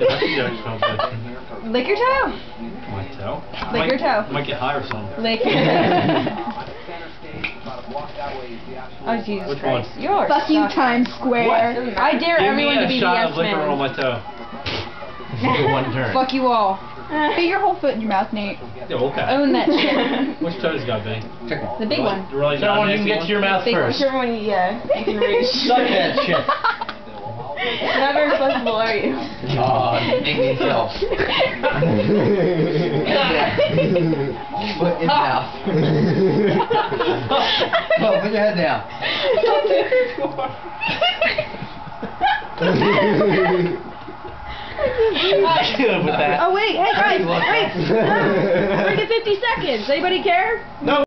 Lick your toe. My toe? Lick might, your toe. Might get high or something. Lick your Oh Jesus Which Christ. one? Yours. Fuck you, Times Square. I dare Give everyone me to a be the shot of liquor on my toe. One turn. Fuck you all. Put your whole foot in your mouth, Nate. Yeah, okay. Own that shit. Which toe's got to be? The big one. Really That one you can get to your mouth first. Whichever one, yeah, you can reach. Suck that shit. Not very flexible, are you? Oh, Nick needs help. Put in mouth. oh, put your head down. Don't Good with that. Oh wait, hey guys, Look. wait. We're gonna get 50 seconds. Anybody care? No.